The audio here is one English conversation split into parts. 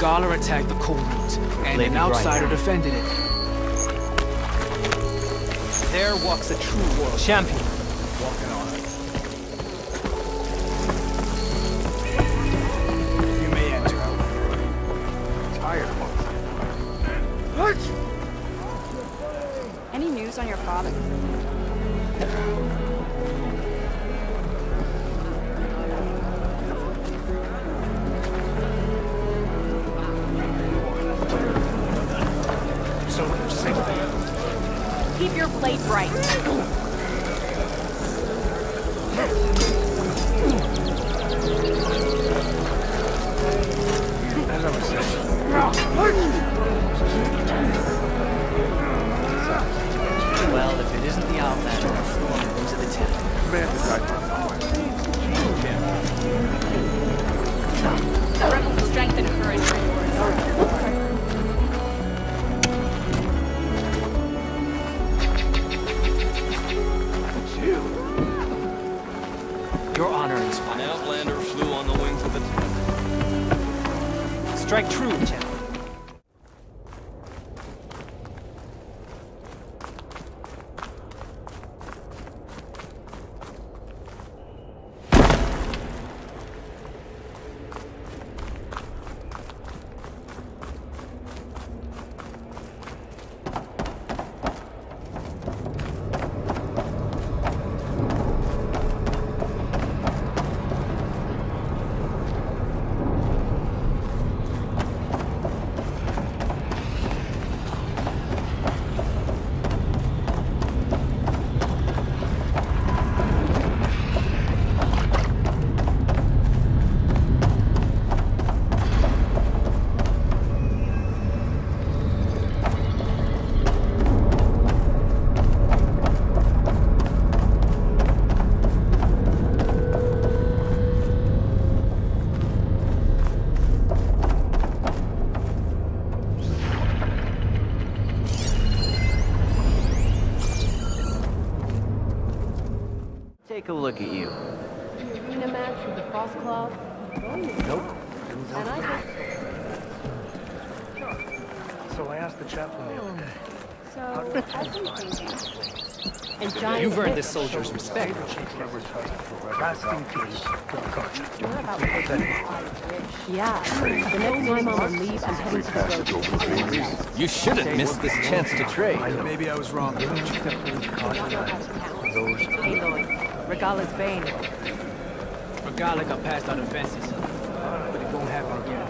Scholar attacked the coal route, and Lady an outsider Bright. defended it. There walks a true world champion. Walking on. You may enter. Tired Any news on your father? Keep your blade bright. As I was saying. Well, if it isn't the Outlander, I'm the town. Rebels True. Take a look at you. In a match with the Frost Claw? Nope. And I just... So I asked the chaplain the other day. So, I've been thinking. And giant You've earned fish this soldier's respect. Fasting peace. You're about to Yeah. The next time I'm on leave, I'm heading to the road. You shouldn't miss this chance to trade. Maybe I was wrong. Hey, Lloyd. Regalla's Bane. Regala got passed on offenses, but it won't happen again.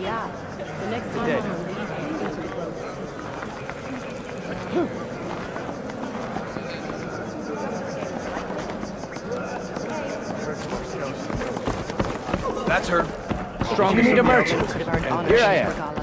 Yeah. The next time did. I'm on leave, I'm heading to the road. That's her. Strong need a merchant. Could have earned honor Here I am.